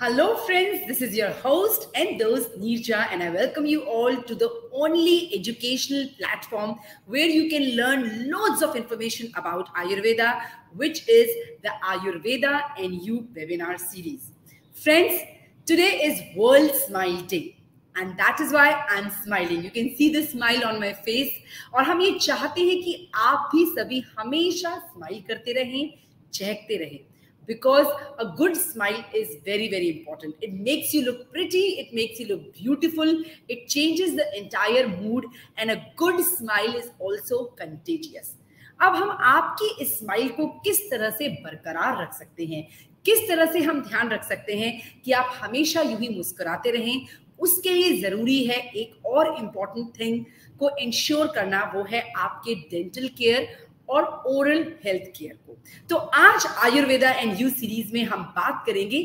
Hello, friends. This is your host and those Nirja, and I welcome you all to the only educational platform where you can learn loads of information about Ayurveda, which is the Ayurveda and You webinar series. Friends, today is World Smile Day. And that is why I'm smiling. You can see the smile on my face. और हम ये चाहते हैं कि आप भी सभी हमेशा स्माइल करते रहें चहकते रहें Because a good smile is very very important it makes you look pretty it makes you look beautiful it changes the entire mood and a good smile is also contagious अब हम आपकी इस smile को किस तरह से बरकरार रख सकते हैं किस तरह से हम ध्यान रख सकते हैं कि आप हमेशा यूँ ही मुस्कुराते रहें उसके लिए ज़रूरी है एक और इंपॉर्टेंट थिंग को इंश्योर करना वो है आपके डेंटल केयर और ओरल हेल्थ केयर को। तो आज आयुर्वेदा एंड यू सीरीज़ में हम बात करेंगे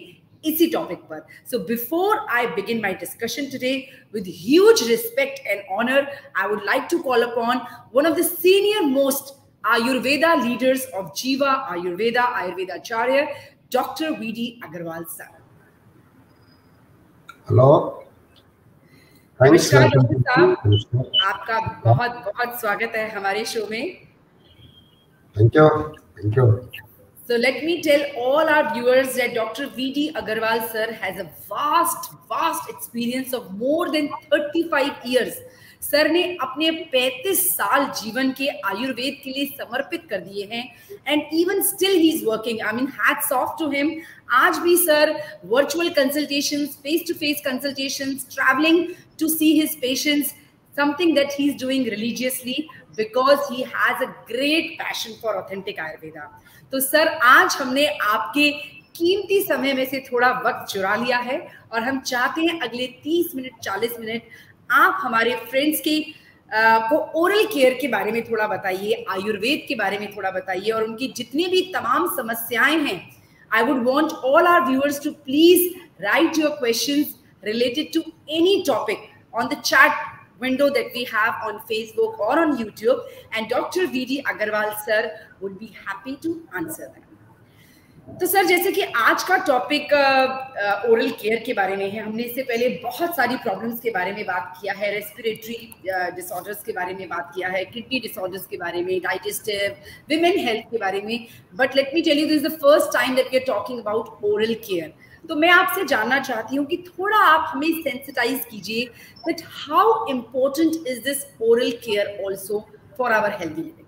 इसी टॉपिक पर। So before I begin my discussion today with huge respect and honour I would like to call upon one of the senior most Ayurveda leaders of Jiva Ayurveda Ayurvedacharya doctor V D Agarwal sir hello नमस्कार doctor साहब। आपका बहुत बहुत स्वागत है हमारे show में। Thank you thank you So let me tell all our viewers that Dr. V.D. Agarwal sir has a vast, vast experience of more than 35 years. Sir ने अपने 35 साल जीवन के आयुर्वेद के लिए समर्पित कर दिए हैं and even still he is working I mean hats off to him आज भी sir virtual consultation face to face consultation travelling to see his patients something that he's doing religiously Because he has a great passion for authentic ayurveda. तो sir, आज हमने आपके कीमती समय में से थोड़ा वक्त चुरा लिया है और हम चाहते हैं अगले 30 मिनट 40 मिनट आप हमारे फ्रेंड्स के को ओरल केयर के बारे में थोड़ा बताइए, आयुर्वेद के बारे में थोड़ा बताइए और उनकी जितनी भी तमाम समस्याएँ हैं I would want all are viewers to please write your question related to any topic on the chat window that we have on Facebook or on YouTube, and Dr. V.D. Agarwal sir would be happy to answer them. तो sir, जैसे कि आज का topic oral care के बारे में है। हमने इससे पहले बहुत सारी प्रॉब्लम्स के बारे में बात किया है। रेस्पिरेटरी डिसऑर्डर्स के बारे में बात किया है। किडनी डिसऑर्डर्स के बारे में डाइजेस्टिव विमेन हेल्थ के बारे में। But let me tell you this the first time that we are talking about oral care तो मैं आपसे जानना चाहती हूँ कि थोड़ा आप हमें सेंसिटाइज कीजिए that how important is this oral care also for our healthy living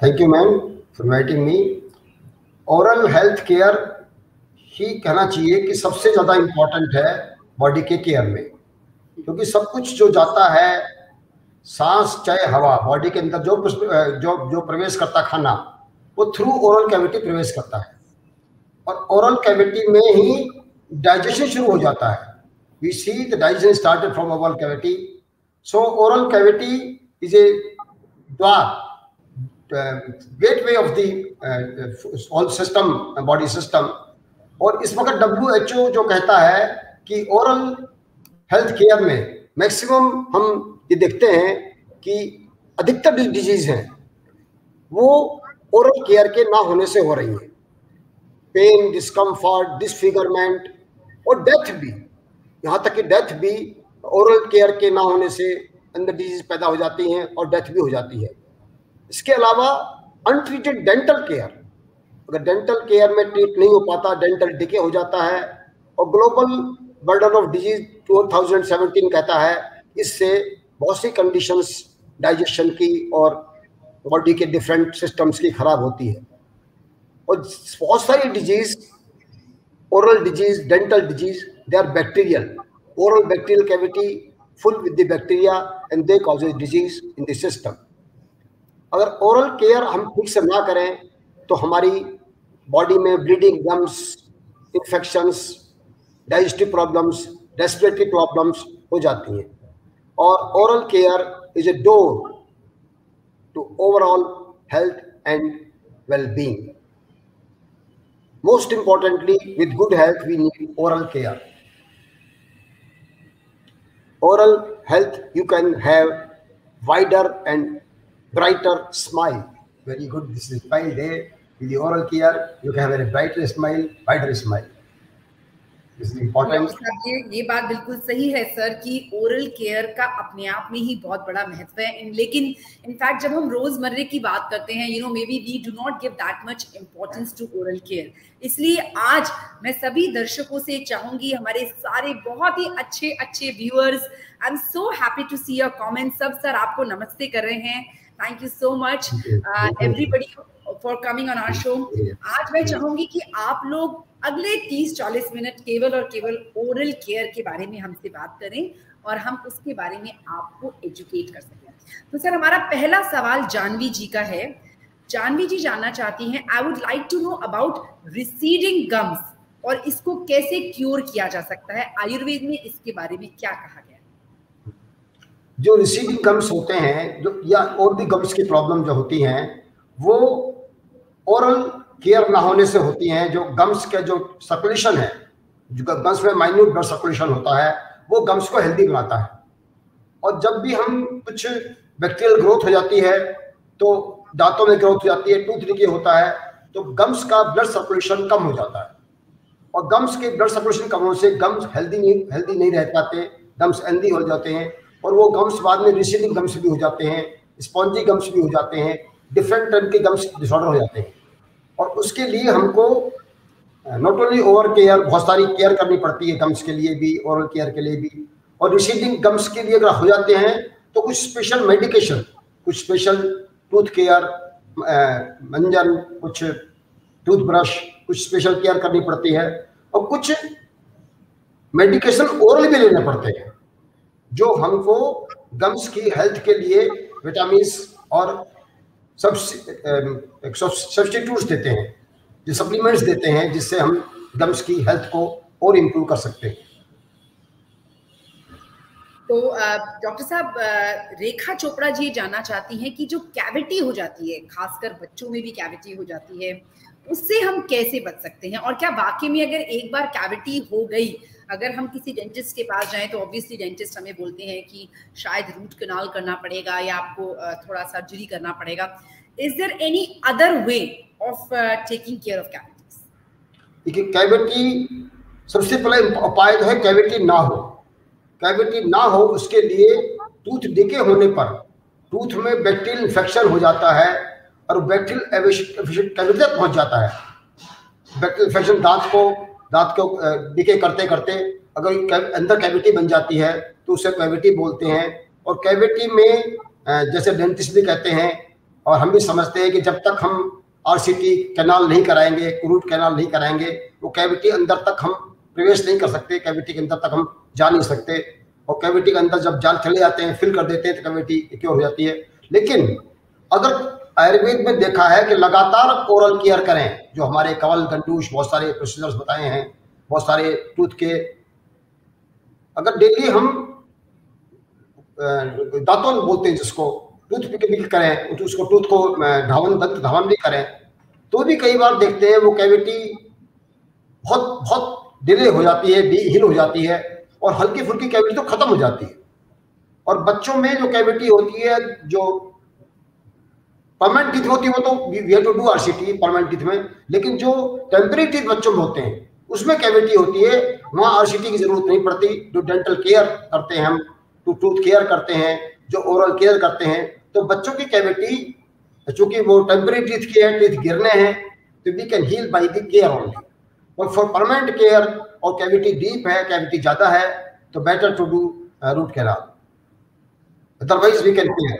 thank you ma'am for inviting me oral health care ही कहना चाहिए कि सबसे ज़्यादा इम्पोर्टेंट है बॉडी के केयर में। क्योंकि सब कुछ जो जाता है, सांस चाहे हवा बॉडी के अंदर जो जो जो प्रवेश करता खाना, वो थ्रू ओरल कैविटी प्रवेश करता है। और ओरल कैविटी में ही डाइजेशन शुरू हो जाता है। We see the digestion started from oral cavity so oral cavity is a द्वार। Gateway of the all system body system और इस वक्त डब्ल्यू एच ओ जो कहता है कि ओरल हेल्थ केयर में मैक्सिमम हम ये देखते हैं कि अधिकतर जो डिज़ीज़ हैं, वो ओरल केयर के ना होने से हो रही हैं। पेन डिस्कम्फर्ट डिसफिगरमेंट और डेथ भी। यहाँ तक कि डेथ भी ओरल केयर के ना होने से अंदर डिज़ीज़ पैदा हो जाती हैं और डेथ भी हो जाती है। इसके अलावा अनट्रीटेड डेंटल केयर अगर डेंटल केयर में ट्रीट नहीं हो पाता डेंटल डिके हो जाता है और ग्लोबल बर्डन ऑफ़ डिज़ीज़ 2017 कहता है, इससे बहुत सी कंडीशंस डाइजेशन की और बॉडी के डिफरेंट सिस्टम्स की खराब होती है। और बहुत सारी disease oral disease dental disease they are bacterial oral bacterial cavity full with the bacteria and they causes disease in system अगर ओरल केयर हम ठीक से ना करें तो हमारी बॉडी में bleeding gums infections digestive problems respiratory problems हो जाती हैं। और oral care is a door to overall health and well being most importantly, with good health, we need oral care oral health, you can have wider and brighter smile. Very good. This is smile day. With the oral care, you can have a brighter smile, wider smile. ये ये बात बिल्कुल सही है sir कि oral care का अपने आप में ही बहुत बड़ा महत्व है। लेकिन इनफैक्ट जब हम रोजमर्रे की बात करते हैं you know maybe we do not give that much importance to oral care इसलिए आज मैं सभी दर्शकों से चाहूँगी, हमारे सारे बहुत ही अच्छे अच्छे viewers I am so happy to see your comment सब सर आपको नमस्ते कर रहे हैं। Thank you so much everybody for coming on our show आज मैं चाहूँगी कि आप लोग अगले 30-40 मिनट केवल और केवल ओरल केयर के बारे में हमसे बात करें और हम उसके बारे में आपको एजुकेट कर सकें। तो सर हमारा पहला सवाल जानवी जी का है। जानवी जी जानना चाहती हैं I would like to know about receding gums और इसको कैसे क्योर किया जा सकता है आयुर्वेद में इसके बारे में क्या कहा गया जो रिसीविंग गम्स होते हैं, जो, या और भी गम्स की प्रॉब्लम जो होती हैं, वो ओरल केयर ना होने से होती हैं, जो गम्स के जो सर्कुलेशन है, जो गम्स में माइन्यूट ब्लड सर्कुलेशन होता है, वो गम्स को हेल्दी बनाता है। और जब भी हम कुछ बैक्टीरियल ग्रोथ हो जाती है तो दांतों में ग्रोथ हो जाती है टूथ लीके होता है तो गम्स का ब्लड सर्कुलेशन कम हो जाता है। और गम्स के ब्लड सर्कुलेशन कम होने से गम्स हेल्दी नहीं हेल्दी नहीं रह पाते गम्स हेल्दी हो जाते हैं। और वो गम्स बाद में रिसीडिंग गम्स भी हो जाते हैं स्पॉन्जी गम्स भी हो जाते हैं डिफरेंट टाइप के गम्स डिसऑर्डर हो जाते हैं। और उसके लिए हमको नॉट ओनली ओवर केयर बहुत सारी केयर करनी पड़ती है गम्स के लिए भी ओरल केयर के लिए भी। और रिसीडिंग गम्स के लिए अगर हो जाते हैं तो कुछ स्पेशल मेडिकेशन कुछ स्पेशल टूथ केयर मंजन, कुछ टूथ ब्रश कुछ स्पेशल केयर करनी पड़ती है। और कुछ मेडिकेशन ओरल भी लेने पड़ते हैं। जो हमको गम्स की हेल्थ के लिए विटामिन और सब सब्सटीट्यूट्स देते हैं, जो सप्लीमेंट्स देते हैं, जिससे हम गम्स की हेल्थ को और इम्प्रूव कर सकते हैं। तो डॉक्टर साहब रेखा चोपड़ा जी जानना चाहती हैं कि जो कैविटी हो जाती है, खासकर बच्चों में भी कैविटी हो जाती है, उससे हम कैसे बच सकते हैं? और क्या वाकई में अगर एक बार कैविटी हो गई अगर हम किसी डेंटिस्ट के पास जाएँ तो ऑब्वियसली डेंटिस्ट हमें बोलते हैं कि शायद रूट कनाल करना पड़ेगा या आपको थोड़ा सर्जरी करना पड़ेगा। Is there any other way of taking care of cavities देखिए कैविटी सबसे पहले उपाय जो है कैविटी ना हो। कैविटी ना हो, उसके लिए टूथ डिके होने पर टूथ में बैक्टीरियल इन्फेक्शन हो जाता है और बैक्टीरियल कैविटी तक पहुँच जाता है। बैक्टीरियल इन्फेक्शन दांत को दांत को डिके करते करते अगर अंदर कैविटी बन जाती है तो उसे कैविटी बोलते हैं। और कैविटी में जैसे डेंटिस्ट भी कहते हैं, और हम भी समझते हैं कि जब तक हम आरसीटी कैनाल नहीं कराएँगे रूट कैनाल नहीं कराएँगे, वो कैविटी अंदर तक हम प्रवेश नहीं कर सकते कैविटी के अंदर तक हम जा नहीं सकते। और कैविटी के अंदर जब जाल चले जाते हैं फिल कर देते हैं तो कैविटी क्यों हो जाती है। लेकिन अगर आयुर्वेद में देखा है कि लगातार ओरल केयर करें, जो हमारे कवल गंडूश बहुत सारे प्रोसीजर्स बताए हैं, बहुत सारे टूथ के। अगर डेली हम दांतों बोलते हैं जिसको टूथ पिक करें तो उसको टूथ को धावन, दंत धावन भी करें तो भी कई बार देखते हैं वो कैविटी बहुत बहुत डिले हो जाती है हील हो जाती है, और हल्की फुल्की कैविटी तो खत्म हो जाती है। और बच्चों में जो कैविटी होती है, जो परमानेंट टीथ होती है वो तो we have to do RCT permanent teeth में। लेकिन जो टेम्परेरी टीथ बच्चों में होते हैं, उसमें कैविटी होती है, वहाँ आरसीटी की ज़रूरत नहीं पड़ती। जो डेंटल केयर करते हैं हम टू टूथ केयर करते हैं, जो ओरल केयर करते हैं तो बच्चों की कैविटी चूँकि वो टेम्परेरी टीथ की है टीथ गिरने हैं तो we can heal by the care only और फॉर परमानेंट केयर और कैविटी डीप है कैविटी ज़्यादा है तो better to do root canal otherwise we can care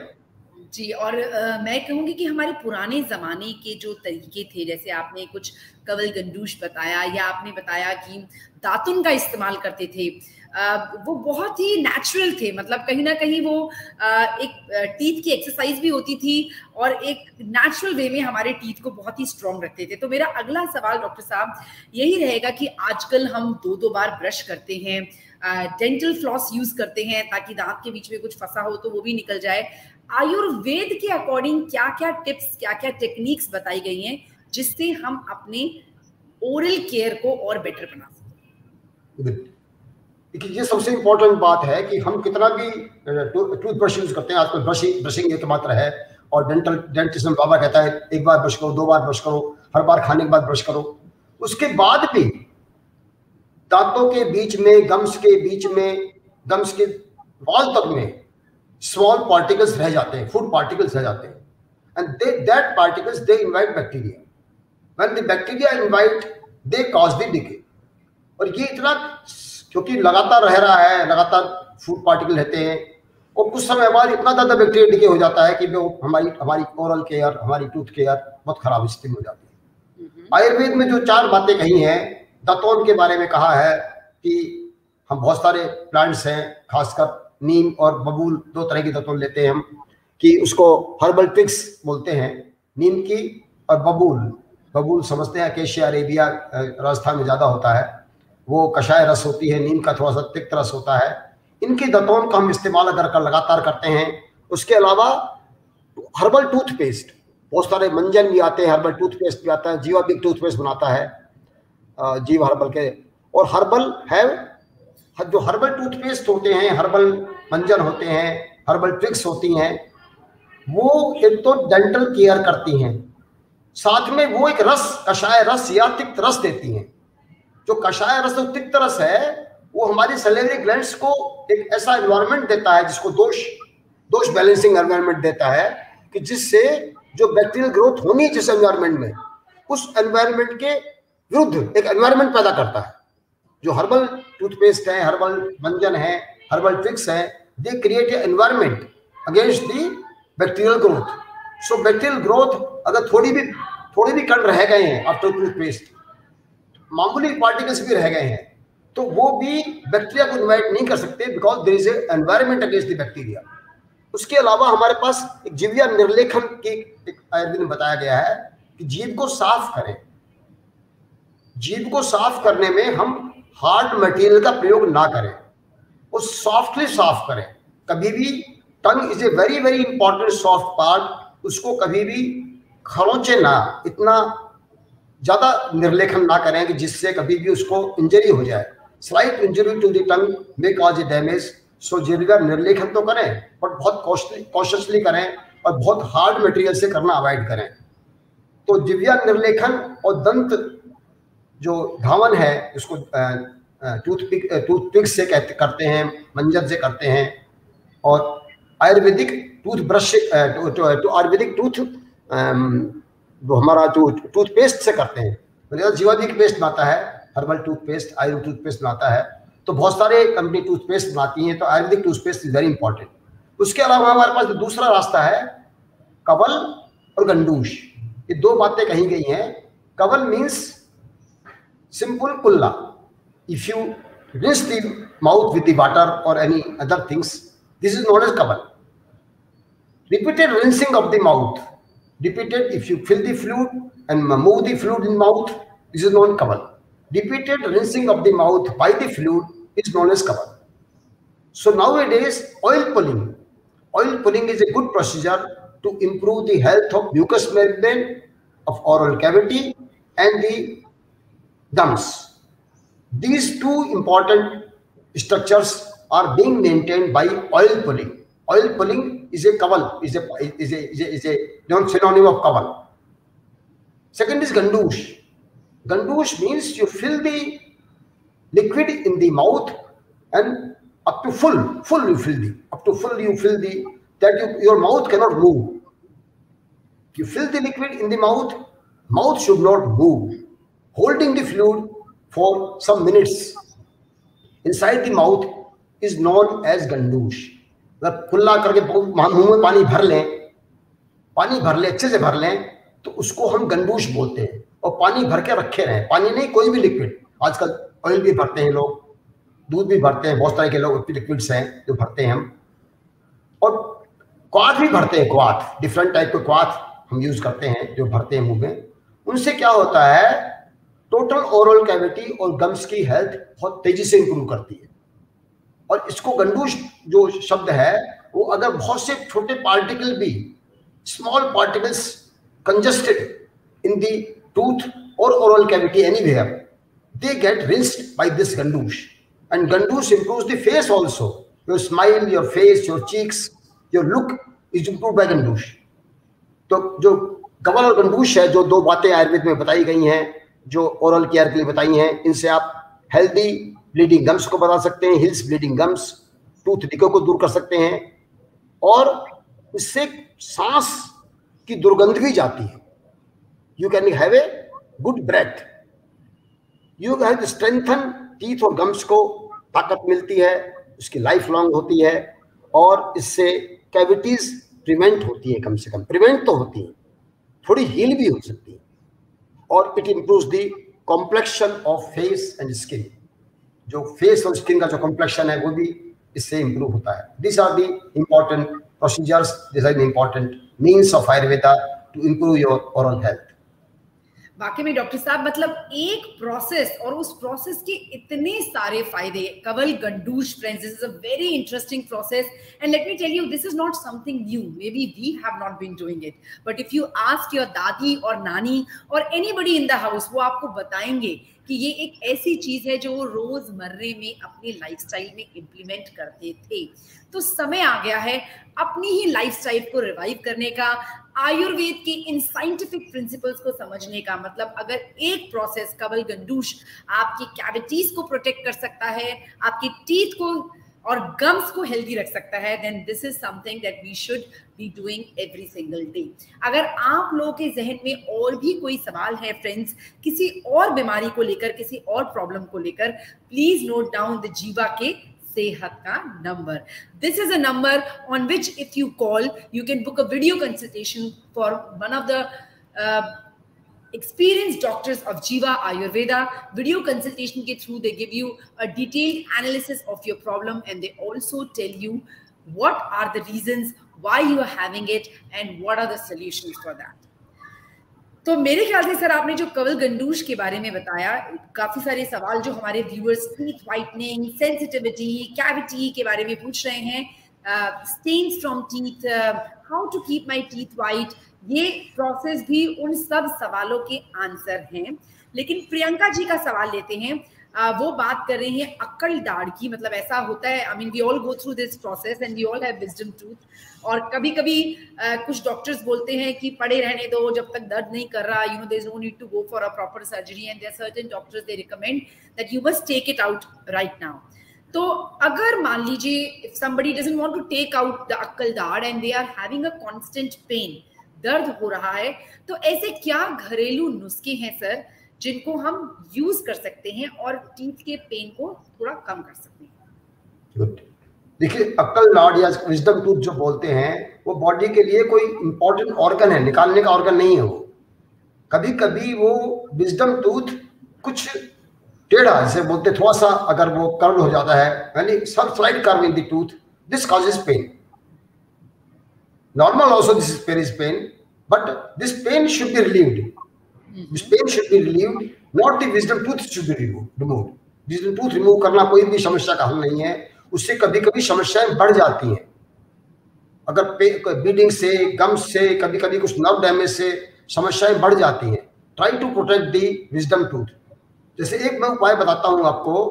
जी और आ, मैं कहूँगी कि हमारे पुराने ज़माने के जो तरीके थे जैसे आपने कुछ कवल गंडूश बताया या आपने बताया कि दातुन का इस्तेमाल करते थे आ, वो बहुत ही नेचुरल थे। मतलब कहीं ना कहीं वो आ, एक टीथ की एक्सरसाइज भी होती थी और एक नेचुरल वे में हमारे टीथ को बहुत ही स्ट्रॉन्ग रखते थे। तो मेरा अगला सवाल डॉक्टर साहब यही रहेगा कि आजकल हम दो दो बार ब्रश करते हैं डेंटल फ्लॉस यूज़ करते हैं ताकि दांत के बीच में कुछ फंसा हो तो वो भी निकल जाए। आयुर्वेद के अकॉर्डिंग क्या क्या टिप्स क्या क्या टेक्निक्स बताई गई हैं, जिससे हम अपने ओरल केयर को और बेटर बना सकते देखिए, ये सबसे इम्पोर्टेंट बात है कि हम कितना भी टूथ ब्रश यूज़ करते हैं, आजकल ब्रशिंग ब्रशिंग एक मात्र है, और डेंटल डेंटिस्ट बाबा कहता है, एक बार ब्रश करो, दो बार ब्रश करो, हर बार खाने के बाद ब्रश करो। उसके बाद भी दांतों के बीच में गम्स के बीच में गम्स के वॉल तक में स्मॉल पार्टिकल्स रह जाते हैं फ़ूड पार्टिकल्स रह जाते हैं। And they that particles they invite bacteria when the bacteria invite they cause the decay और ये इतना क्योंकि लगातार रह रहा है लगातार फ़ूड पार्टिकल रहते हैं और कुछ समय बाद इतना ज़्यादा बैक्टीरिया डिके हो जाता है कि वो हमारी हमारी ओरल केयर हमारी टूथ केयर बहुत खराब स्थिति हो जाती है। आयुर्वेद में जो चार बातें कही हैं दतौन के बारे में कहा है कि हम बहुत सारे प्लांट्स हैं खासकर नीम और बबूल दो तरह की दतौन लेते हैं हम, कि उसको हर्बल ट्रिक्स बोलते हैं, नीम की और बबूल। बबूल समझते हैं केशिया अरेबिया राजस्थान में ज़्यादा होता है। वो कषाय रस होती है, नीम का थोड़ा सा तिक्त रस होता है। इनकी दतौन का हम इस्तेमाल अगर कर, लगातार करते हैं, उसके अलावा हर्बल टूथपेस्ट बहुत सारे मंजन भी आते हैं हर्बल टूथपेस्ट भी आता है जीवा बिग टूथपेस्ट बनाता है जीव हर्बल के। और हर्बल है जो हर्बल टूथपेस्ट होते हैं, हर्बल मंजन होते हैं, हर्बल ट्रिक्स होती हैं, वो एक तो डेंटल केयर करती हैं। साथ में वो एक रस, कषाय रस या तिक्त रस देती हैं। जो कषाय रस और तिक्त रस है, वो हमारी सलेवरी ग्लैंड्स को एक ऐसा एनवायरनमेंट देता है जिसको दोष दोष बैलेंसिंग एनवायरमेंट देता है कि जिससे जो बैक्टीरियल ग्रोथ होनी है जिस एनवायरनमेंट में, उस एनवायरमेंट के विरुद्ध एक एनवायरनमेंट पैदा करता है। जो हर्बल टूथपेस्ट है हर्बल मंजन है हर्बल ट्रिक्स है they create environment against the bacterial growth so bacterial growth अगर थोड़ी भी थोड़ी भी कण रह गए हैं आफ्टर टूथपेस्ट मामूली पार्टिकल्स भी रह गए हैं तो वो भी बैक्टीरिया को इन्वाइट नहीं कर सकते because there is environment against the bacteria उसके अलावा हमारे पास एक जीविया निर्लेखन की आयुर्वेद में बताया गया है कि जीव को साफ़ करें। जीव को साफ़ करने में हम हार्ड मटेरियल का प्रयोग ना करें। वो सॉफ्टली साफ़ करें। कभी भी tongue is a very very important soft part उसको कभी भी खरोचे ना, इतना ज़्यादा निर्लेखन ना करें कि जिससे कभी भी उसको इंजरी हो जाए। Slight injury to the tongue may cause a damage so जीविका निर्लेखन तो करें बट बहुत कॉशियसली करें और बहुत हार्ड मटेरियल से करना अवॉइड करें। तो दिव्या निर्लेखन और दंत जो धावन है उसको टूथपिक टूथपिक से कहते करते हैं, मंजर से करते हैं। और आयुर्वेदिक टूथ ब्रश तो आयुर्वेदिक टूथ जो हमारा जो टूथपेस्ट से करते हैं। मतलब जीवादिक पेस्ट बनाता है हर्बल टूथपेस्ट आयुर्वेदिक टूथपेस्ट बनाता है। तो बहुत सारे कंपनी टूथपेस्ट बनाती हैं तो Ayurvedic toothpaste is very important उसके अलावा हमारे पास दूसरा रास्ता है, कवल और गंडूश। ये दो बातें कही गई हैं। Kavala means simple pulla. If you rinse the mouth with the water or any other things, this is known as kaval. Repeated rinsing of the mouth. Repeated, if you fill the fluid and move the fluid in mouth, this is known kaval. Repeated rinsing of the mouth by the fluid is known as kaval. So nowadays, oil pulling. Oil pulling is a good procedure to improve the health of mucous membrane of oral cavity and the gums. These two important structures are being maintained by oil pulling. Oil pulling is a kaval, is a, is a, is a, is a synonym of kaval. Second is gandush. Gandush means you fill the liquid in the mouth and up to full, full you fill the, up to full you fill the, that you, your mouth cannot move. You fill the liquid in the mouth, mouth should not move holding the fluid for some minutes. Inside the mouth is known as gandush. मतलब खुला करके मुँह में पानी भर लें, पानी भर लें, अच्छे से भर लें तो उसको हम गंडूश बोलते हैं। और पानी भर के रखे रहें। पानी नहीं, कोई भी लिक्विड आजकल ऑयल भी भरते हैं लोग, दूध भी भरते हैं, बहुत तरह के लोग लिक्विड्स हैं जो भरते हैं हम। और क्वाथ भी भरते हैं क्वाथ डिफरेंट टाइप के क्वाथ हम यूज़ करते हैं, जो भरते हैं मुँह में। उनसे क्या होता है टोटल ओरल कैविटी और गम्स की हेल्थ बहुत तेज़ी से इंप्रूव करती है। और इसको गंडूश जो शब्द है, वो अगर बहुत से छोटे पार्टिकल भी small particles congested in the tooth और oral cavity anywhere they get rinsed by this gandush and gandush improves the face also. Your smile, your face, your cheeks, your look is improved by gandush तो जो कमल और गंडूश है, जो दो बातें आयुर्वेद में बताई गई हैं जो ओरल केयर के लिए बताई हैं, इनसे आप हेल्दी ब्लीडिंग गम्स को बता सकते हैं heals bleeding gums tooth decay को दूर कर सकते हैं और इससे सांस की दुर्गंध भी जाती है। You can have a good breath you have strengthen teeth और गम्स को, ताकत मिलती है, उसकी लाइफ लॉन्ग होती है और इससे कैविटीज प्रिवेंट होती है कम से कम। प्रिवेंट तो होती है, थोड़ी हील भी हो सकती है। और it improve the complexion of face and skin जो फेस और स्किन का जो कॉम्प्लेक्शन है, वो भी इससे इंप्रूव होता है। This are the important procedures this are the important means of Ayurveda to improve your oral health वाकई में डॉक्टर साहब मतलब एक प्रोसेस और उस प्रोसेस के इतने सारे फ़ायदे, कवल गंडूश friends this is a very interesting process and let me tell you this is not something new maybe we have not been doing it but if you ask your dadi और नानी और anybody in the house वो आपको बताएँगे कि ये एक ऐसी चीज़ है जो वो रोजमर्रे में अपनी लाइफस्टाइल में इंप्लीमेंट करते थे। तो समय आ गया है अपनी ही लाइफस्टाइल को रिवाइव करने का। आयुर्वेद के इन साइंटिफिक प्रिंसिपल्स को समझने का मतलब अगर एक प्रोसेस कवल गंडूश आपकी कैविटीज को प्रोटेक्ट कर सकता है, आपकी टीथ को और गम्स को हेल्दी रख सकता है then this is something that we should be doing every single day अगर आप लोगों के जहन में और भी कोई सवाल है फ्रेंड्स किसी और बीमारी को लेकर, किसी और प्रॉब्लम को लेकर please note down the Jiva के Sehat ka number. This is a number on which if you call, you can book a video consultation for one of the uh, experienced doctors of Jiva Ayurveda. Video consultation ke through, they give you a detailed analysis of your problem and they also tell you what are the reasons why you are having it and what are the solutions for that. तो मेरे ख्याल से sir आपने जो कवल गंडूश के बारे में बताया, काफ़ी सारे सवाल जो हमारे viewers teeth whitening sensitivity cavity के बारे में पूछ रहे हैं stains from teeth how to keep my teeth white ये प्रोसेस भी उन सब सवालों के आंसर हैं। लेकिन प्रियंका जी का सवाल लेते हैं वो बात कर रही हैं अक्कल दाढ़ की। मतलब ऐसा होता है I mean we all go through this process and we all have wisdom tooth और कभी कभी आ, कुछ डॉक्टर्स बोलते हैं कि पड़े रहने दो जब तक दर्द नहीं कर रहा you know there no need to go for a proper surgery and their surgeon doctors they recommend that you must take it out right now तो अगर मान लीजिए if somebody doesn't want to take out the अक्कल दाढ़ and they are having a constant pain दर्द हो रहा है तो ऐसे क्या घरेलू नुस्खे हैं सर जिनको हम यूज़ कर सकते हैं और टीथ के पेन को थोड़ा कम कर सकते हैं। देखिए अक्ल नाड या विजडम टूथ जो बोलते हैं वो बॉडी के लिए कोई इंपॉर्टेंट ऑर्गन है निकालने का ऑर्गन नहीं है वो। कभी कभी वो विजडम टूथ कुछ टेढ़ा जैसे बोलते थोड़ा सा अगर वो कर्व हो जाता है यानी सब slide curve in tooth this causes pain Normal also this is Paris pain, but this pain should be relieved. Mm-hmm. Pain should be relieved, not the wisdom tooth should be removed. wisdom करना कोई भी समस्या का हल नहीं है। उससे कभी कभी समस्याएँ बढ़ जाती हैं। अगर बीडिंग से गम से कभी कभी कुछ नर्व डैमेज से समस्याएँ बढ़ जाती हैं। Try to protect the wisdom tooth जैसे एक मैं उपाय बताता हूँ आपको।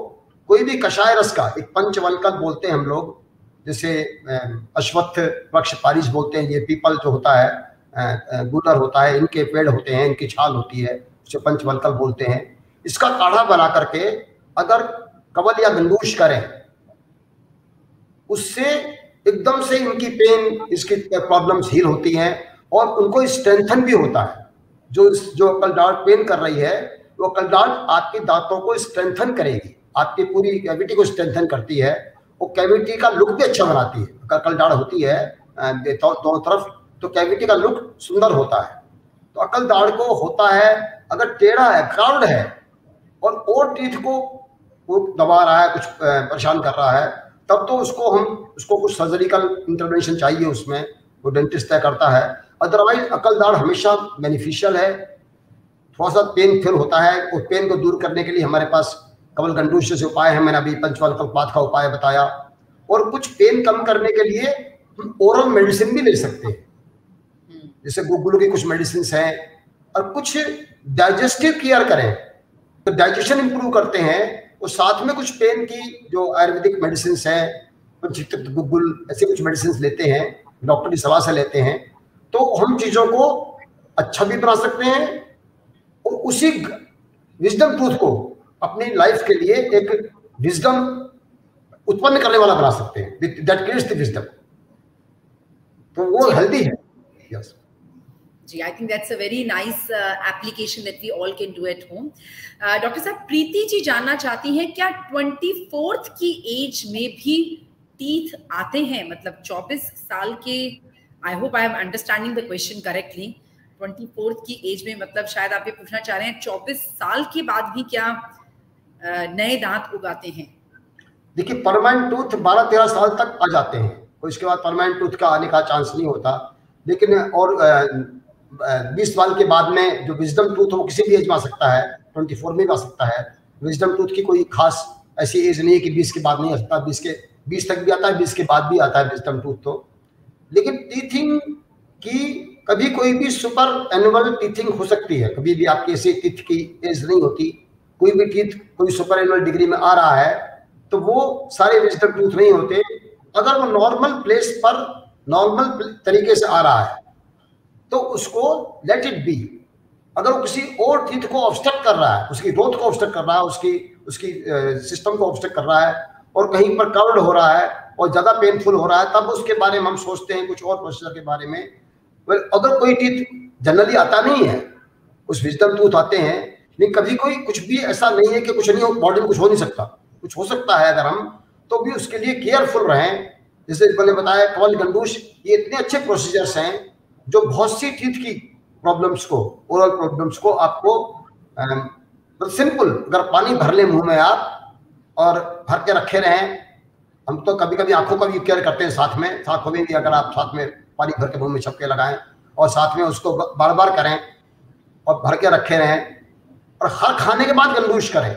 कोई भी कषाय रस का एक पंचवलकल बोलते हैं हम लोग। जैसे अश्वत्थ वृक्ष पारिश बोलते हैं ये पीपल जो होता है। गुदर होता है, इनके पेड़ होते हैं, इनकी छाल होती है, उसे पंचवलकल बोलते हैं। इसका काढ़ा बना करके अगर कवल या गंदूश करें, उससे एकदम से इनकी पेन इसकी प्रॉब्लम्स हील होती हैं और उनको स्ट्रेंथन भी होता है। जो जो अकल डार्ट पेन कर रही है, वो अकल डार्ट आपके दांतों को स्ट्रेंथन करेगी। आपकी पूरी कैविटी को स्ट्रेंथन करती है, वो कैविटी का लुक भी अच्छा बनाती है। अगर कल डाढ़ होती है दोनों तरफ़ तो कैविटी का लुक सुंदर होता है। तो अकल दाढ़ को होता है, अगर टेढ़ा है क्राउड है, और और टीथ को वो दबा रहा है, कुछ परेशान कर रहा है, तब तो उसको हम, उसको कुछ सर्जरिकल इंटरवेंशन चाहिए उसमें, वो डेंटिस्ट तय करता है। अदरवाइज़ अकल दाढ़ हमेशा बेनिफिशियल है। थोड़ा सा पेन फिल होता है, और पेन को दूर करने के लिए हमारे पास कमल गंडूश जैसे उपाय है, मैंने अभी पंचवाल कल्पात का उपाय बताया। और कुछ पेन कम करने के लिए ओरल मेडिसिन भी ले सकते हैं। जैसे गूगल की कुछ मेडिसिन हैं और कुछ डाइजेस्टिव केयर करें। तो डाइजेशन इंप्रूव करते हैं और साथ में कुछ पेन की जो आयुर्वेदिक मेडिसिन है गुगुल ऐसे कुछ मेडिसिन लेते हैं डॉक्टर की सलाह से लेते हैं तो हम चीज़ों को अच्छा भी बना सकते हैं और उसी विजडम ट्रूथ को अपनी लाइफ के लिए एक विजडम उत्पन्न करने वाला बना सकते हैं। दैट क्रिएट्स द विजडम तो वो हेल्दी है। Yes ji I think that's a very nice application that we all can do at home doctor साहब, प्रीति जी जानना चाहती हैं, क्या ट्वेंटी फोर्थ की एज में भी टीथ आते हैं? मतलब 24 साल के I hope I am understanding the question correctly twenty fourth की एज में मतलब शायद आप ये पूछना चाह रहे हैं, चौबीस साल के बाद भी क्या नए दांत उगाते हैं? देखिए परमानेंट टूथ बारह तेरह साल तक आ जाते हैं। इसके बाद परमानेंट टूथ का आने का चांस नहीं होता। लेकिन, और बीस साल के बाद में जो विजडम टूथ वो किसी भी एज में आ सकता है ट्वेंटी फोर में भी आ सकता है। विजडम टूथ की कोई खास ऐसी एज नहीं है कि बीस के बाद नहीं आ सकता, बीस के, बीस तक भी आता है, बीस के बाद भी आता है विजडम टूथ तो। लेकिन टीथिंग की कभी कोई भी सुपर एनुअल टीथिंग हो सकती है। कभी भी आपकी ऐसी टीथ की एज नहीं होती, कोई भी टीथ कोई सुपर एनुअल डिग्री में आ रहा है तो वो सारे विजडम टूथ नहीं होते। अगर वो नॉर्मल प्लेस पर नॉर्मल तरीके से आ रहा है तो उसको लेट इट बी अगर वो किसी और टीथ को ऑब्स्ट्रक्ट कर रहा है उसकी ग्रोथ को ऑब्स्ट्रक्ट कर रहा है उसकी उसकी सिस्टम को ऑब्स्ट्रक्ट कर रहा है और कहीं पर कवर्ड हो रहा है और ज़्यादा पेनफुल हो रहा है तब उसके बारे में हम सोचते हैं कुछ और प्रोसीजर के बारे में। Well, अगर कोई टीथ जनरली आता नहीं है उस विजडम टूथ आते हैं लेकिन कभी कोई कुछ भी ऐसा नहीं है कि कुछ नहीं हो बॉडी में कुछ हो नहीं सकता। कुछ हो सकता है अगर हम तो भी उसके लिए केयरफुल रहें। जैसे मैंने बताया कवल गंडूश ये इतने अच्छे प्रोसीजर्स हैं जो बहुत सी टीथ की प्रॉब्लम्स को ओरल प्रॉब्लम्स को आपको सिंपल अगर पानी भर ले मुँह में आप और भर के रखे रहें, हम तो कभी कभी आँखों का भी केयर करते हैं साथ में आँखों में भी अगर आप साथ में पानी भर के मुँह में छपके लगाएँ और साथ में उसको बार बार करें और भर के रखे रहें और हर खाने के बाद गंदूश करें।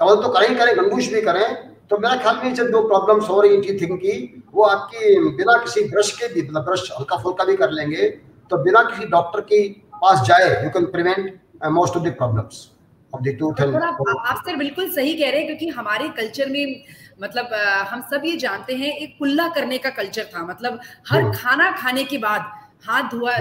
कवल तो करें ही करें, गंदूश भी करें तो मेरा ख्याल में जो प्रॉब्लम्स हो रही थी थिंग की वो आपकी बिना किसी ब्रश के भी मतलब ब्रश हल्का फुल्का भी कर लेंगे तो बिना किसी डॉक्टर के पास जाए you can prevent most of the problems of the tooth आप सर बिल्कुल सही कह रहे हैं क्योंकि हमारे कल्चर में मतलब हम सब ये जानते हैं एक कुल्ला करने का कल्चर था मतलब हर खाना खाने के बाद हाथ धुआ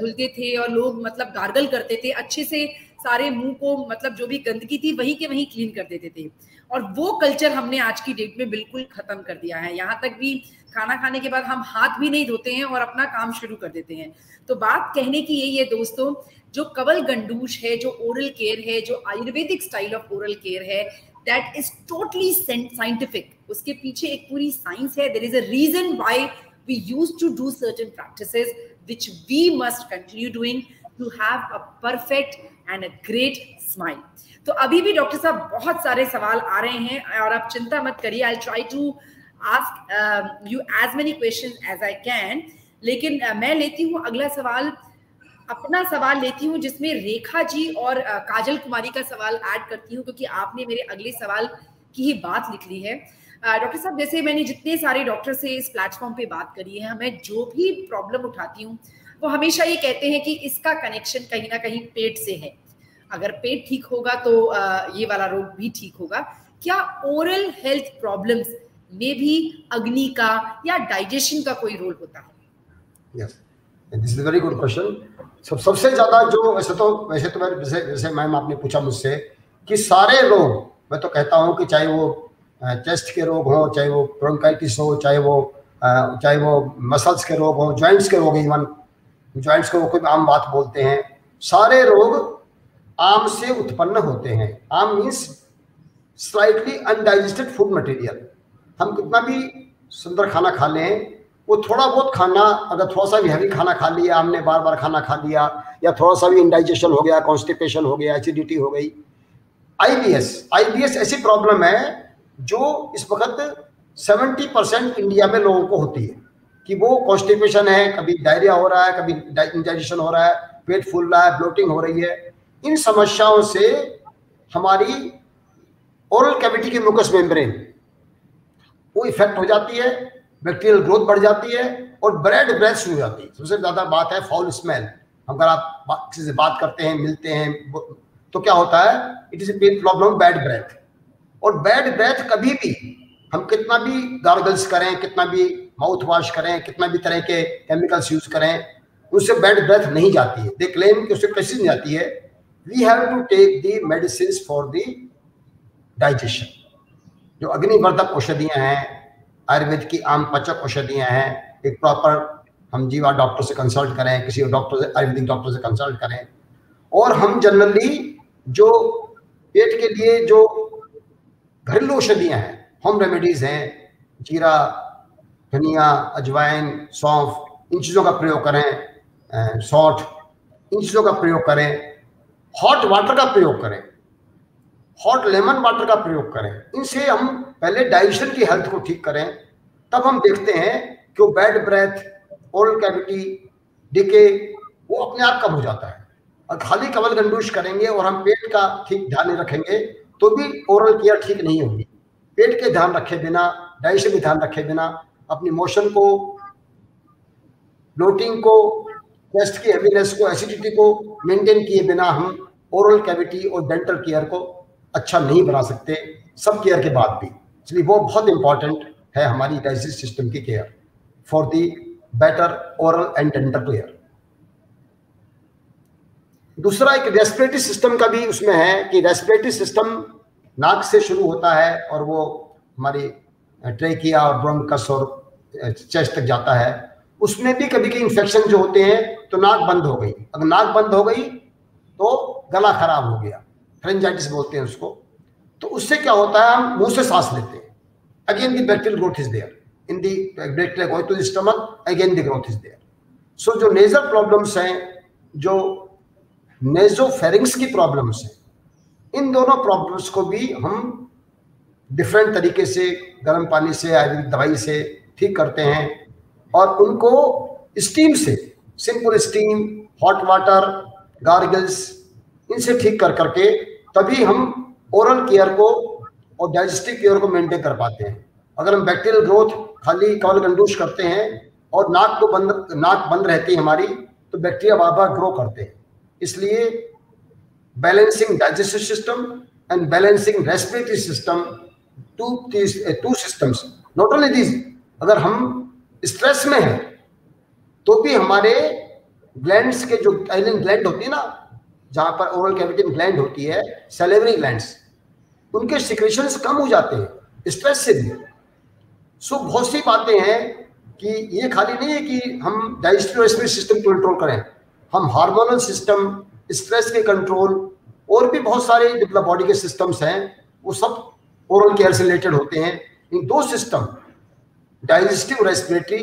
धुलते थे और लोग मतलब गार्गल करते थे अच्छे से सारे मुँह को मतलब जो भी गंदगी थी वही के वही क्लीन कर देते थे। और वो कल्चर हमने आज की डेट में बिल्कुल खत्म कर दिया है। यहाँ तक भी खाना खाने के बाद हम हाथ भी नहीं धोते हैं और अपना काम शुरू कर देते हैं। तो बात कहने की यही है दोस्तों, जो कवल गंडूश है, जो ओरल केयर है, जो Ayurvedic style of oral care है दैट इज़ टोटली साइंटिफिक उसके पीछे एक पूरी साइंस है। There is a reason why we use to do certain practice which we must continue doing to have a perfect and a great smile तो अभी भी doctor साहब बहुत सारे सवाल आ रहे हैं और आप चिंता मत करिए I try to ask you as many question as I can लेकिन uh, मैं लेती हूँ अगला सवाल अपना सवाल लेती हूँ जिसमें रेखा जी और uh, काजल कुमारी का सवाल ऐड करती हूँ क्योंकि आपने मेरे अगले सवाल की ही बात लिख ली है डॉक्टर uh, साहब जैसे मैंने जितने सारे डॉक्टर से इस प्लेटफॉर्म पे बात करी है मैं जो भी प्रॉब्लम उठाती हूँ वो हमेशा ये कहते हैं कि इसका कनेक्शन कहीं ना कहीं पेट से है। अगर पेट ठीक होगा तो ये वाला रोग भी ठीक होगा। क्या ओरल हेल्थ प्रॉब्लम्स में भी अग्नि का या डाइजेशन का कोई रोल होता है? Yes this is very good question सब, सबसे ज़्यादा जो, वैसे तो वैसे तो मैं, जैसे जैसे मैम आपने पूछा मुझसे कि सारे रोग, मैं तो कहता हूँ कि चाहे वो चेस्ट के रोग हो, चाहे वो ब्रोंकाइटिस हो, चाहे वो चाहे वो मसल्स के रोग हो जॉइंट्स के रोग इवन जॉइंट्स को कोई आम बात बोलते हैं। सारे रोग आम से उत्पन्न होते हैं। Ama means slightly undigested food material हम कितना भी सुंदर खाना खा लें, वो थोड़ा बहुत खाना, अगर थोड़ा सा भी हैवी खाना खा लिया, हमने बार बार खाना खा लिया, या थोड़ा सा भी इंडाइजेशन हो गया कॉन्स्टिपेशन हो गया एसिडिटी हो गई आईबीएस आईबीएस ऐसी प्रॉब्लम है जो इस वक्त 70 परसेंट इंडिया में लोगों को होती है, कि वो कॉन्स्टिपेशन है, कभी डायरिया हो रहा है, कभी इंडाइजेशन हो रहा है, पेट फूल रहा है ब्लोटिंग हो रही है। इन समस्याओं से हमारी ओरल कैविटी की मुकस मेम्ब्रेन वो इफ़ेक्ट हो जाती है बैक्टीरियल ग्रोथ बढ़ जाती है और ब्रेड ब्रेथ हो जाती है। सबसे ज़्यादा बात है फाउल स्मेल अगर आप किसी से बात करते हैं, मिलते हैं तो क्या होता है? It is a problem bad breath और बैड ब्रेथ कभी भी हम कितना भी गार्गल्स करें, कितना भी माउथ वॉश करें, कितना भी तरह के केमिकल्स यूज़ करें, उससे बैड ब्रेथ नहीं जाती है। दे क्लेम कि उससे कैसे नहीं जाती है। We have to take the medicine for the digestion जो अग्निवर्धक औषधियाँ हैं, आयुर्वेद की आम पचक औषधियाँ हैं, एक प्रॉपर हम जीवा डॉक्टर से कंसल्ट करें, किसी डॉक्टर से, आयुर्वेदिक डॉक्टर से कंसल्ट करें, और हम जनरली जो पेट के लिए जो घरेलू औषधियाँ हैं होम रेमेडीज हैं, जीरा, धनिया, अजवाइन, सौंफ, इन चीज़ों का प्रयोग करें सौठ, इन चीज़ों का प्रयोग करें हॉट वाटर का प्रयोग करें। हॉट लेमन वाटर का प्रयोग करें। इनसे हम पहले डाइजेशन की हेल्थ को ठीक करें, तब हम देखते हैं कि वो bad breath, oral cavity, decay, वो अपने आप कम हो जाता है। और खाली कवल गंडूश करेंगे और हम पेट का ठीक ध्यान रखेंगे तो भी ओरल केयर ठीक नहीं होगी। पेट के ध्यान रखे बिना, डाइजेशन के ध्यान रखे बिना, अपनी मोशन को ब्लोटिंग को चेस्ट की हेवीनेस को एसिडिटी को मेंटेन किए बिना हम ओरल कैविटी और डेंटल केयर को अच्छा नहीं बना सकते, सब केयर के बाद भी। इसलिए वो बहुत इंपॉर्टेंट है हमारी डाइजेस्टिव सिस्टम की care for the better oral and dental care दूसरा एक रेस्पिरेटरी सिस्टम का भी उसमें है कि रेस्पिरेटरी सिस्टम नाक से शुरू होता है और वो हमारी ट्रेकिया और ब्रोमकस और चेस्ट तक जाता है। उसमें भी कभी कभी इंफेक्शन जो होते हैं तो नाक बंद हो गई। अगर नाक बंद हो गई तो गला खराब हो गया। फ्रेंजाइटिस बोलते हैं उसको। तो उससे क्या होता है, हम मुँह से सांस लेते हैं। Again the bacterial growth is there in the bacteria stomach again the growth is there so जो नेजल प्रॉब्लम्स हैं, जो नेजोफेरिंग्स की प्रॉब्लम्स हैं, इन दोनों प्रॉब्लम्स को भी हम डिफरेंट तरीके से, गर्म पानी से, आयुर्वेदिक दवाई से ठीक करते हैं। और उनको स्टीम से simple steam hot water gargles इनसे ठीक कर करके तभी हम ओरल केयर को और डाइजेस्टिव केयर को मेंटेन कर पाते हैं। अगर हम बैक्टीरियल ग्रोथ खाली कवल गंडूश करते हैं और नाक को बंद, नाक बंद रहती है हमारी तो बैक्टीरिया बार बार ग्रो करते हैं। इसलिए balancing digestive system and balancing respiratory system two two systems not only this अगर हम स्ट्रेस में है तो भी हमारे ग्लैंड्स के जो आइलैंड ग्लैंड होती है ना, जहाँ पर ओरल कैविटी ग्लैंड होती है सेलेवरी ग्लैंड उनके सिक्रेशन कम हो जाते हैं स्ट्रेस से भी। सो बहुत सी बातें हैं कि ये खाली नहीं है कि हम डाइजेस्टिव सिस्टम को कंट्रोल करें, हम हार्मोनल सिस्टम स्ट्रेस के कंट्रोल और भी बहुत सारे मतलब बॉडी के सिस्टम्स हैं, वो सब ओरल केयर से रिलेटेड होते हैं। इन दो system digestive respiratory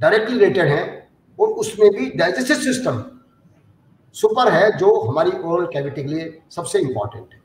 directly related हैं और उसमें भी डाइजेस्टिव सिस्टम सुपर है, जो हमारी ओरल कैविटी के लिए सबसे इंपॉर्टेंट है।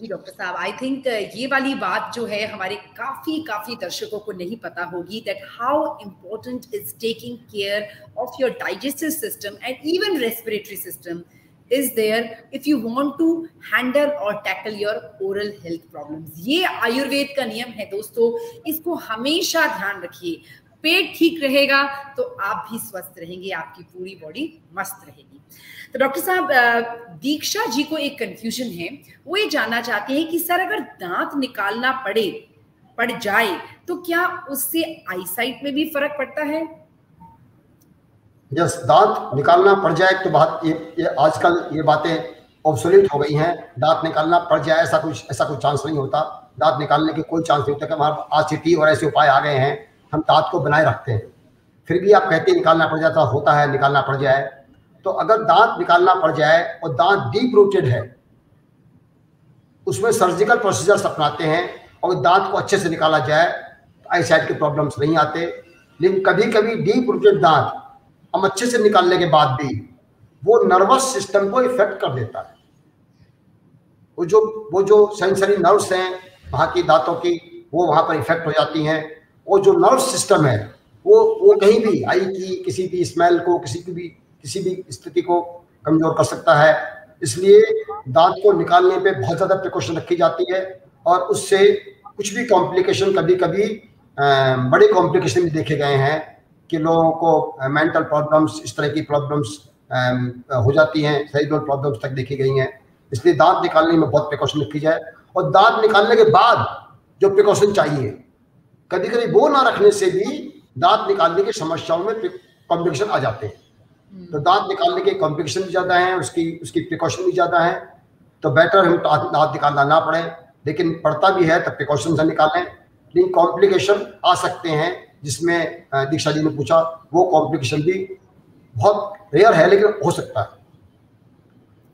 जी, डॉक्टर साहब आई थिंक ये वाली बात जो है हमारे काफ़ी काफ़ी दर्शकों को नहीं पता होगी that how important is taking care of your digestive system and even respiratory system is there if you want to handle or tackle your oral health problems. ये आयुर्वेद का नियम है दोस्तों, इसको हमेशा ध्यान रखिए। पेट ठीक रहेगा तो आप भी स्वस्थ रहेंगे, आपकी पूरी बॉडी मस्त रहेगी। तो डॉक्टर साहब दीक्षा जी को एक कंफ्यूजन है। वो ये जानना चाहते हैं कि सर, अगर दांत निकालना पड़े, पड़ जाए तो क्या उससे आईसाइट में भी फ़र्क पड़ता है? यस दांत निकालना पड़ जाए तो बात ये, ये आजकल ये बातें ऑब्सोलीट हो गई हैं। दांत निकालना पड़ जाए ऐसा कुछ ऐसा कोई चांस नहीं होता। दांत निकालने के कोई चांस नहीं होता कि हमारे आज और ऐसे उपाय आ गए हैं। हम दांत को बनाए रखते हैं। फिर भी आप कहते हैं निकालना पड़ जाता होता है निकालना पड़ जाए। तो अगर दांत निकालना पड़ जाए और दांत डीप रूटेड है उसमें सर्जिकल प्रोसीजर्स अपनाते हैं और दांत को अच्छे से निकाला जाए तो आई साइड के प्रॉब्लम्स नहीं आते। लेकिन कभी कभी डीप रूटेड दांत हम अच्छे से निकालने के बाद भी वो नर्वस सिस्टम को इफ़ेक्ट कर देता है। वो जो वो जो सेंसरी नर्व्स हैं वहाँ की दांतों की, वो वहाँ पर इफ़ेक्ट हो जाती हैं। वो जो नर्व सिस्टम है, वो वो कहीं भी आई की, किसी भी स्मेल को, किसी की भी, किसी भी स्थिति को कमज़ोर कर सकता है। इसलिए दांत को निकालने पे बहुत ज़्यादा प्रिकॉशन रखी जाती है और उससे कुछ भी कॉम्प्लिकेशन कभी कभी बड़े कॉम्प्लिकेशन भी देखे गए हैं। कि लोगों को मेंटल प्रॉब्लम्स इस तरह की प्रॉब्लम्स हो जाती हैं सेरिब्रल प्रॉब्लम्स तक देखी गई हैं। इसलिए दांत निकालने में बहुत प्रिकॉशन रखी जाए और दांत निकालने के बाद जो प्रिकॉशन चाहिए कभी कभी वो ना रखने से भी दांत निकालने की समस्याओं में कॉम्प्लिकेशन आ जाते हैं। तो दांत निकालने के कॉम्प्लिकेशन भी ज़्यादा है उसकी उसकी प्रिकॉशन भी ज़्यादा है। तो बेटर हम दांत निकालना ना पड़े लेकिन पड़ता भी है तो प्रिकॉशन से निकालें। लेकिन कॉम्प्लिकेशन आ सकते हैं जिसमें दीक्षा जी ने पूछा, वो कॉम्प्लिकेशन भी बहुत रेयर है, लेकिन हो सकता है।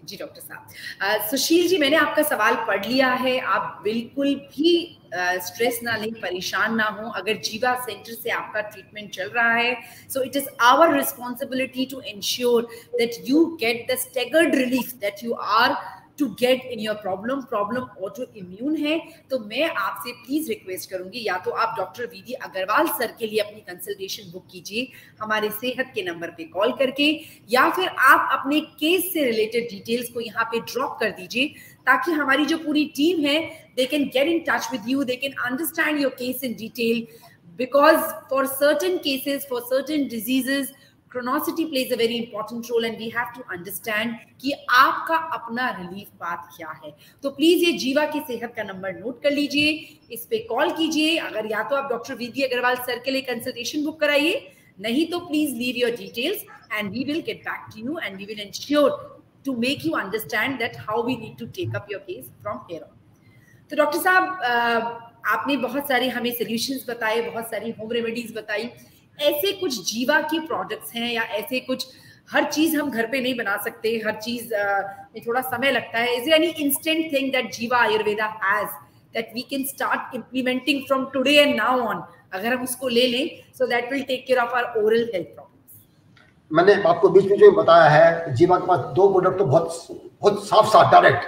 जी डॉक्टर साहब। सुशील जी, मैंने आपका सवाल पढ़ लिया है। आप बिल्कुल भी स्ट्रेस ना लें, परेशान ना हो। अगर जीवा सेंटर से आपका ट्रीटमेंट चल रहा है so it is our responsibility to ensure that you get the staggered relief that you are to get in your problem problem autoimmune है तो मैं आपसे प्लीज़ रिक्वेस्ट करूँगी, या तो आप डॉक्टर वीडी अग्रवाल सर के लिए अपनी कंसल्टेशन बुक कीजिए, हमारे सेहत के नंबर पे कॉल करके, या फिर आप अपने केस से रिलेटेड डिटेल्स को यहाँ पे ड्रॉप कर दीजिए, ताकि हमारी जो पूरी टीम है they can get in touch with you they can understand your case in detail because for certain cases for certain diseases chronicity plays a very important role and we have to understand कि आपका अपना relief path क्या है। तो please ये जीवा की सेहत का नंबर नोट कर लीजिए, इस पे कॉल कीजिए, अगर या तो आप डॉक्टर वीदी अग्रवाल सर के लिए कंसल्टेशन बुक कराइए, नहीं तो please leave your details and we will get back to you and we will ensure to make you understand that how we need to take up your case from here on तो doctor साहब आपने बहुत सारे हमें solutions बताए, बहुत सारी home remedies बताई। ऐसे कुछ जीवा के प्रोडक्ट्स हैं या ऐसे कुछ हर चीज़ हम घर पे नहीं बना सकते, हर चीज़ में थोड़ा समय लगता है। Is any instant thing that Jiva Ayurveda has that we can start implementing from today and now on अगर हम उसको ले लें so that will take care of our oral health problems मैंने आपको बीच में बताया है जीवा के पास दो प्रोडक्ट तो बहुत बहुत साफ़ साफ़ डायरेक्ट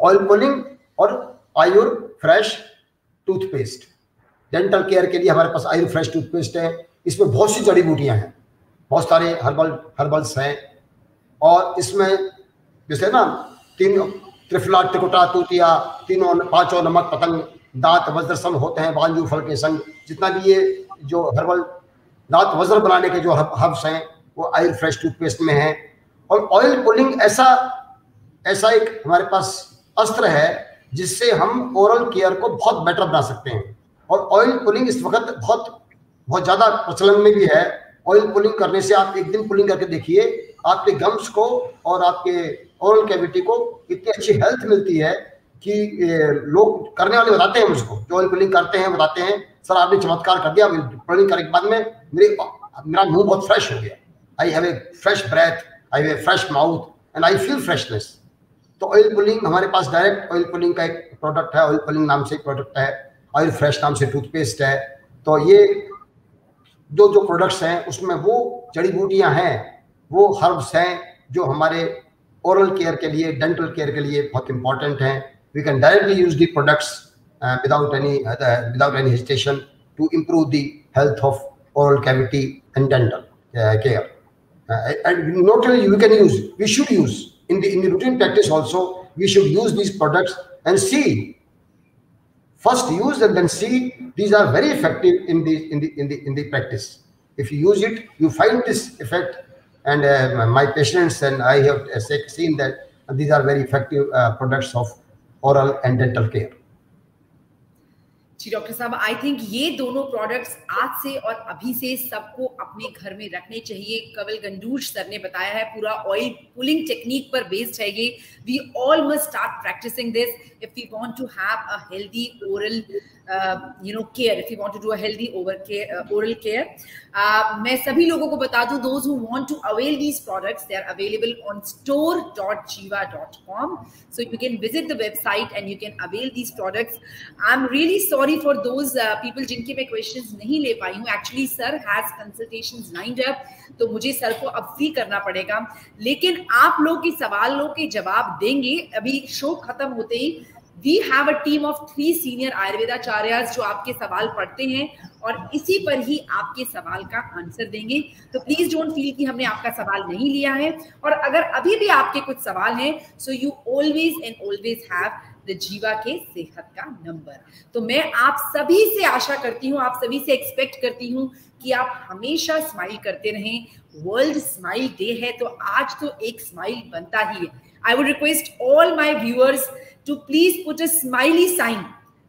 ऑयल पुलिंग और Ayur fresh toothpaste dental care के लिए हमारे पास आयुर फ्रेश टूथपेस्ट है इसमें बहुत सी जड़ी बूटियाँ हैं। बहुत सारे हर्बल, हर्बल्स हैं। और इसमें जैसे ना, तीन त्रिफला, त्रिकुटा, तूतिया, तीनों पाँचों नमक, पतंग, दांत वज्रसम होते हैं, बांजू, फल के संग। जितना भी ये जो हर्बल, दांत, वज्र बनाने के जो हर्ब्स हैं, वो ऑयल फ्रेश टूथपेस्ट में है। और ऑयल पुलिंग ऐसा ऐसा एक हमारे पास अस्त्र है, जिससे हम ओरल केयर को बहुत बेटर बना सकते हैं। और ऑयल पुलिंग इस वक्त बहुत बहुत ज़्यादा प्रचलन में भी है। ऑयल पुलिंग करने से आप एक दिन पुलिंग करके देखिए, आपके गम्स को और आपके ओरल कैविटी को इतनी अच्छी हेल्थ मिलती है कि लोग करने वाले बताते हैं मुझको। जो ऑयल पुलिंग करते हैं, बताते हैं। सर, आपने चमत्कार कर दिया। पुलिंग करने के बाद में मेरे, मेरा मुँह बहुत फ्रेश हो गया। I have a fresh breath I have a fresh mouth and I feel freshness तो ऑयल पुलिंग हमारे पास डायरेक्ट ऑयल पुलिंग का एक प्रोडक्ट है। ऑयल पुलिंग नाम से एक प्रोडक्ट है। ऑयल फ्रेश नाम से टूथपेस्ट है। तो ये जो जो प्रोडक्ट्स हैं, उसमें वो जड़ी बूटियाँ हैं, वो हर्ब्स हैं, जो हमारे ओरल केयर के लिए डेंटल केयर के लिए बहुत इंपॉर्टेंट हैं। We can directly use the products without any without any hesitation to improve the health of oral cavity and dental care and not only you can use we should use in routine practice also we should use these products and see first use and then see these are very effective in the in the in the in the practice. If you use it you find this effect. And uh, my patients and i have seen that these are very effective uh, products of oral and dental care जी doctor साहब I think ये दोनों products आज से और अभी से सबको अपने घर में रखने चाहिए। कवल गंडूश सर ने बताया है, पूरा ऑयल पुलिंग टेक्निक पर बेस्ड है ये। We all must start practicing this if we want to have a healthy oral you know care if you want to do a healthy over care oral care मैं सभी लोगों को बता दूँ those who want to avail these products they are available on store.jiva.com so you can visit the website and you can avail these products. I'm really sorry for those uh, people जिनके मैं questions नहीं ले पाई हूँ. Actually sir has consultations lined up तो मुझे sir को अब फ्री करना पड़ेगा. लेकिन आप लोग के सवालों के जवाब देंगे. अभी शो खत्म होते ही we have a team of three senior आयुर्वेदाचार्य जो आपके सवाल पढ़ते हैं और इसी पर ही आपके सवाल का आंसर देंगे. तो प्लीज़ डोंट फील कि हमने आपका सवाल नहीं लिया है. और अगर अभी भी आपके कुछ सवाल हैं so you always and always have Jiva के सेहत का नंबर। तो मैं आप सभी से आशा करती हूँ, आप सभी से एक्सपेक्ट करती हूँ कि आप हमेशा स्माइल करते रहें। वर्ल्ड स्माइल डे है तो आज तो एक स्माइल बनता ही है। I would request all my viewers to please put a smiley sign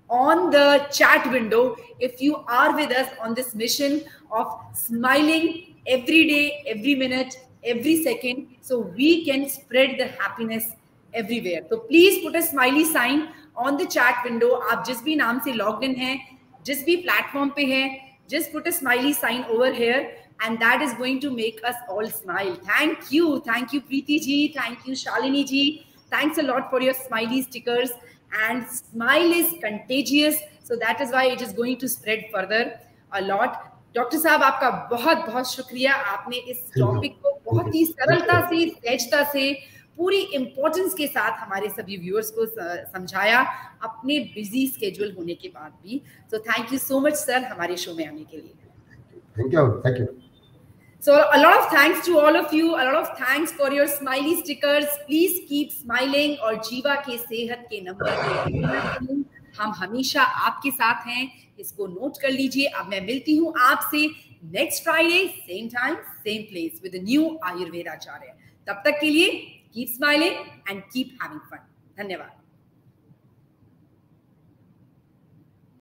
on the chat window if you are with us on this mission of smiling every day every minute every second so we can spread the happiness everywhere तो please put a smiley sign on the chat window आप जिस भी नाम से log in है जिस भी platform पे है just put a smiley sign over here and that is going to make us all smile thank you thank you Preeti ji thank you Shalini ji thanks a lot for your smiley stickers and smile is contagious so that is why it is going to spread further a lot doctor साहब आपका बहुत बहुत शुक्रिया। आपने इस topic को बहुत ही सरलता से सहजता से पूरी इंपॉर्टेंस के साथ हमारे सभी व्यूअर्स को समझाया अपने बिज़ी स्केड्यूल होने के बाद भी। So thank you so much sir हमारे शो में आने के लिए। Thank you thank you So a lot of thanks to all of you. A lot of thanks for your smiley stickers. Please keep smiling और जीवा के सेहत के नंबर हम हमेशा आपके साथ हैं। इसको नोट कर लीजिए। अब मैं मिलती हूँ आपसे next Friday same time same place with new आयुर्वेदाचार्य तब तक के लिए keep smiling and keep having fun धन्यवाद।